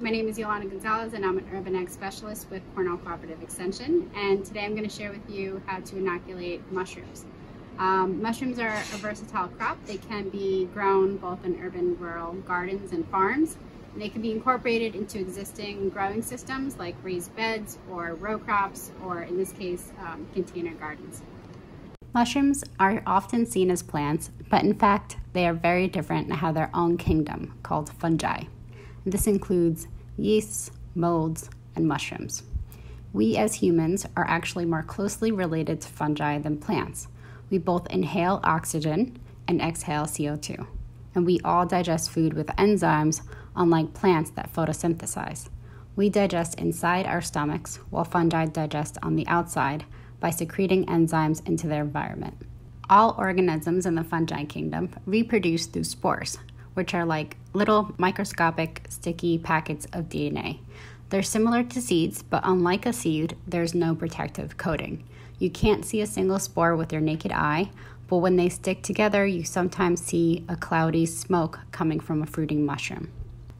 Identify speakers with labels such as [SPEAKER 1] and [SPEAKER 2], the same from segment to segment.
[SPEAKER 1] my name is Yolanda Gonzalez and I'm an Urban Ag Specialist with Cornell Cooperative Extension and today I'm going to share with you how to inoculate mushrooms. Um, mushrooms are a versatile crop. They can be grown both in urban rural gardens and farms. And they can be incorporated into existing growing systems like raised beds or row crops or in this case um, container gardens. Mushrooms are often seen as plants, but in fact they are very different and have their own kingdom called fungi. This includes yeasts, molds, and mushrooms. We as humans are actually more closely related to fungi than plants. We both inhale oxygen and exhale CO2. And we all digest food with enzymes, unlike plants that photosynthesize. We digest inside our stomachs, while fungi digest on the outside by secreting enzymes into their environment. All organisms in the fungi kingdom reproduce through spores, which are like little microscopic sticky packets of DNA. They're similar to seeds, but unlike a seed, there's no protective coating. You can't see a single spore with your naked eye, but when they stick together, you sometimes see a cloudy smoke coming from a fruiting mushroom.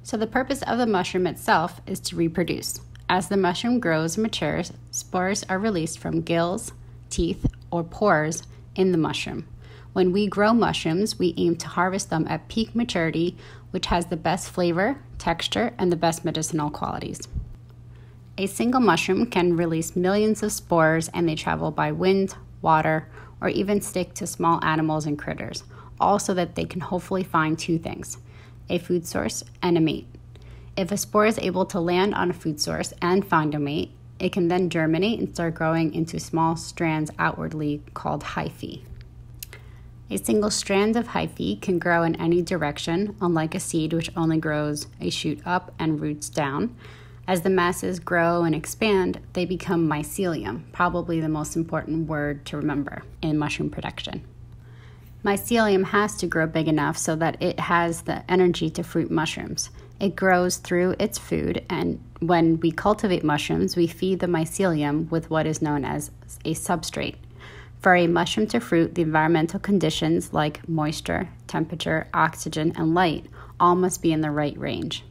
[SPEAKER 1] So, the purpose of the mushroom itself is to reproduce. As the mushroom grows and matures, spores are released from gills, teeth, or pores in the mushroom. When we grow mushrooms, we aim to harvest them at peak maturity, which has the best flavor, texture, and the best medicinal qualities. A single mushroom can release millions of spores and they travel by wind, water, or even stick to small animals and critters, all so that they can hopefully find two things a food source and a mate. If a spore is able to land on a food source and find a mate, it can then germinate and start growing into small strands outwardly called hyphae. A single strand of hyphae can grow in any direction, unlike a seed which only grows a shoot up and roots down. As the masses grow and expand, they become mycelium, probably the most important word to remember in mushroom production. Mycelium has to grow big enough so that it has the energy to fruit mushrooms. It grows through its food, and when we cultivate mushrooms, we feed the mycelium with what is known as a substrate. For a mushroom to fruit, the environmental conditions like moisture, temperature, oxygen, and light all must be in the right range.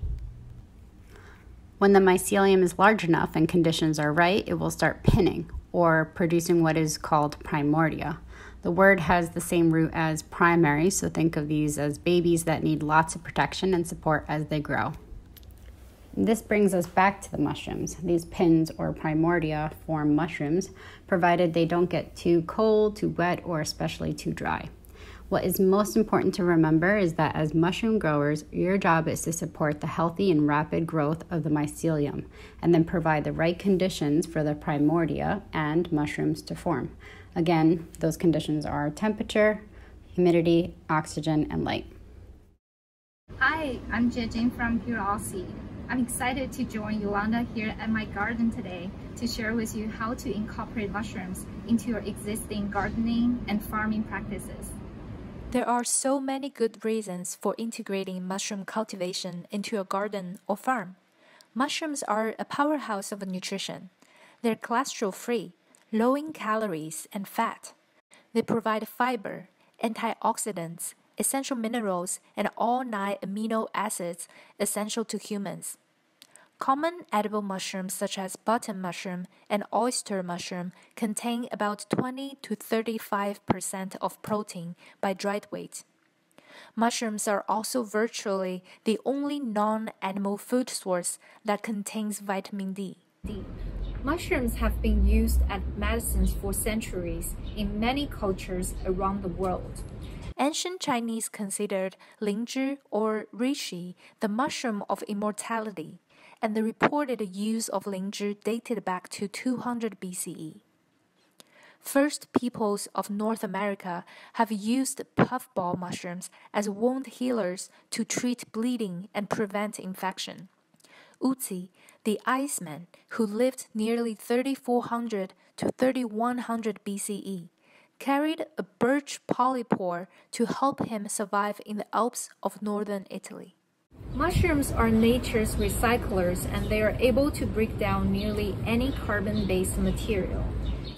[SPEAKER 1] When the mycelium is large enough and conditions are right, it will start pinning or producing what is called primordia. The word has the same root as primary, so think of these as babies that need lots of protection and support as they grow. This brings us back to the mushrooms. These pins or primordia form mushrooms, provided they don't get too cold, too wet, or especially too dry. What is most important to remember is that as mushroom growers, your job is to support the healthy and rapid growth of the mycelium and then provide the right conditions for the primordia and mushrooms to form. Again, those conditions are temperature, humidity, oxygen, and light.
[SPEAKER 2] Hi, I'm Jejin from Pure Aussie. I'm excited to join Yolanda here at my garden today to share with you how to incorporate mushrooms into your existing gardening and farming practices.
[SPEAKER 3] There are so many good reasons for integrating mushroom cultivation into your garden or farm. Mushrooms are a powerhouse of nutrition. They're cholesterol free, low in calories and fat. They provide fiber, antioxidants, essential minerals, and all nine amino acids essential to humans. Common edible mushrooms such as button mushroom and oyster mushroom contain about 20 to 35% of protein by dried weight. Mushrooms are also virtually the only non animal food source that contains vitamin D. D. Mushrooms have been used as medicines for centuries in many cultures around the world. Ancient Chinese considered lingzhi or reishi the mushroom of immortality, and the reported use of lingzhi dated back to 200 BCE. First peoples of North America have used puffball mushrooms as wound healers to treat bleeding and prevent infection. Ötzi, the Iceman, who lived nearly 3400 to 3100 BCE, carried a birch polypore to help him survive in the Alps of northern Italy. Mushrooms are nature's recyclers and they are able to break down nearly any carbon based material.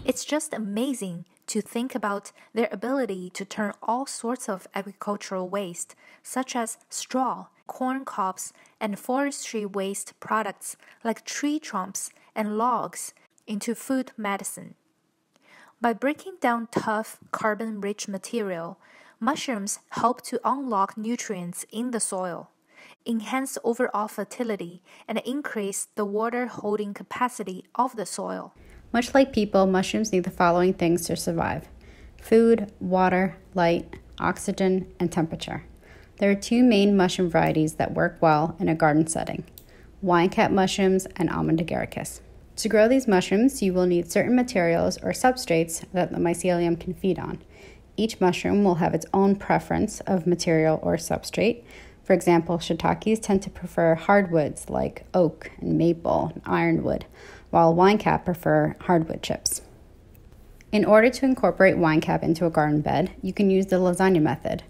[SPEAKER 3] It's just amazing to think about their ability to turn all sorts of agricultural waste, such as straw,
[SPEAKER 4] corn cobs, and forestry waste products like tree trunks and logs into food medicine. By breaking down tough, carbon rich material, mushrooms help to unlock nutrients in the soil, enhance overall fertility, and increase the water holding capacity of the soil.
[SPEAKER 1] Much like people, mushrooms need the following things to survive food, water, light, oxygen, and temperature. There are two main mushroom varieties that work well in a garden setting wine cap mushrooms and almond agaricus. To grow these mushrooms, you will need certain materials or substrates that the mycelium can feed on. Each mushroom will have its own preference of material or substrate. For example, shiitakes tend to prefer hardwoods like oak and maple and ironwood, while winecap prefer hardwood chips. In order to incorporate winecap into a garden bed, you can use the lasagna method.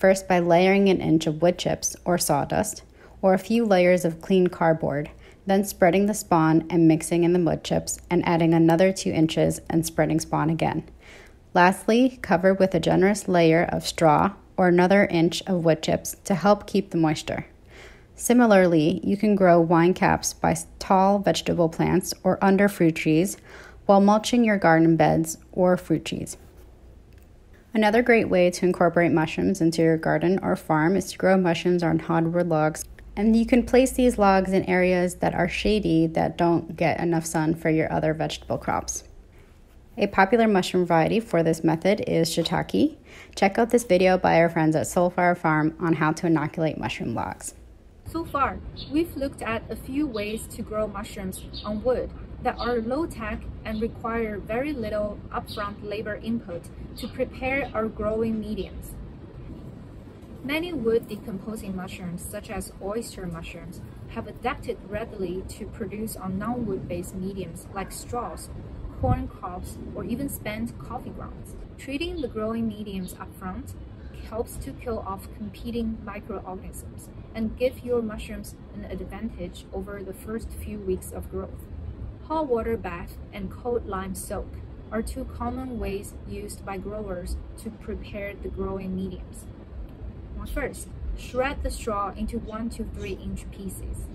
[SPEAKER 1] First, by layering an inch of wood chips or sawdust, or a few layers of clean cardboard, then spreading the spawn and mixing in the wood chips, and adding another two inches and spreading spawn again. Lastly, cover with a generous layer of straw or another inch of wood chips to help keep the moisture. Similarly, you can grow wine caps by tall vegetable plants or under fruit trees while mulching your garden beds or fruit trees. Another great way to incorporate mushrooms into your garden or farm is to grow mushrooms on hardwood logs. And you can place these logs in areas that are shady that don't get enough sun for your other vegetable crops. A popular mushroom variety for this method is shiitake. Check out this video by our friends at Soul Fire Farm on how to inoculate mushroom logs.
[SPEAKER 3] So far, we've looked at a few ways to grow mushrooms on wood that are low-tech and require very little upfront labor input to prepare our growing mediums. Many wood decomposing mushrooms, such as oyster mushrooms, have adapted readily to produce on non-wood based mediums like straws, corn cobs, or even spent coffee grounds. Treating the growing mediums upfront helps to kill off competing microorganisms and give your mushrooms an advantage over the first few weeks of growth. Hot water bath and cold lime soak are two common ways used by growers to prepare the growing mediums. First, shred the straw into 1 to 3 inch pieces.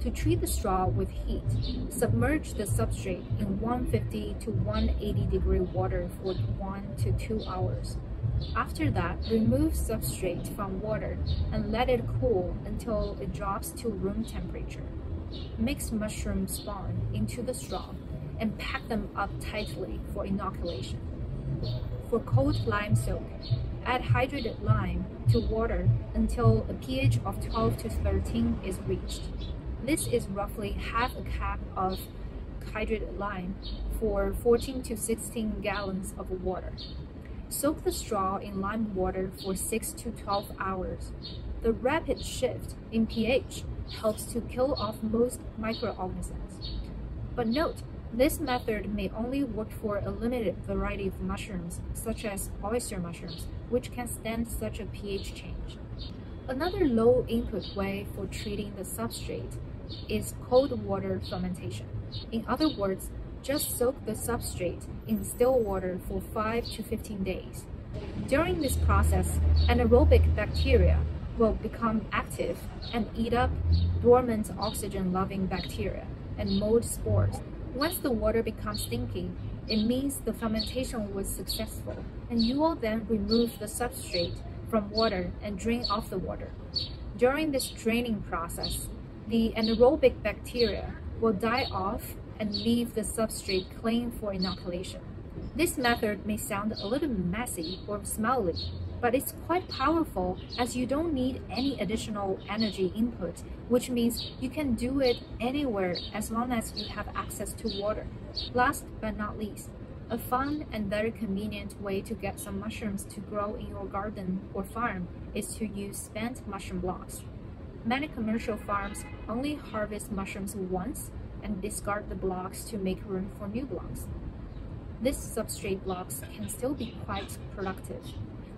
[SPEAKER 3] To treat the straw with heat, submerge the substrate in 150 to 180 degree water for 1 to 2 hours. After that, remove substrate from water and let it cool until it drops to room temperature. Mix mushroom spawn into the straw and pack them up tightly for inoculation. For cold lime soak, add hydrated lime to water until a pH of 12 to 13 is reached. This is roughly half a cup of hydrated lime for 14 to 16 gallons of water. Soak the straw in lime water for 6 to 12 hours. The rapid shift in pH helps to kill off most microorganisms. But note, this method may only work for a limited variety of mushrooms, such as oyster mushrooms, which can stand such a pH change. Another low input way for treating the substrate is cold water fermentation. In other words, just soak the substrate in still water for 5 to 15 days. During this process, anaerobic bacteria will become active and eat up dormant oxygen-loving bacteria and mold spores. Once the water becomes stinky, it means the fermentation was successful, and you will then remove the substrate from water and drain off the water. During this draining process, the anaerobic bacteria will die off and leave the substrate clean for inoculation. This method may sound a little messy or smelly, but it's quite powerful as you don't need any additional energy input, which means you can do it anywhere as long as you have access to water. Last but not least, a fun and very convenient way to get some mushrooms to grow in your garden or farm is to use spent mushroom blocks. Many commercial farms only harvest mushrooms once and discard the blocks to make room for new blocks. These substrate blocks can still be quite productive.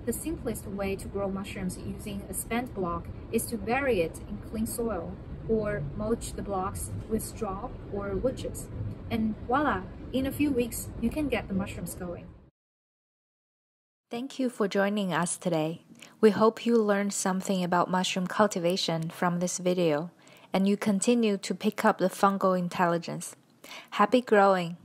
[SPEAKER 3] The simplest way to grow mushrooms using a spent block is to bury it in clean soil or mulch the blocks with straw or wood chips. And voila, in a few weeks, you can get the mushrooms going. Thank you for joining us today. We hope you learned something about mushroom cultivation from this video and you continue to pick up the fungal intelligence. Happy growing!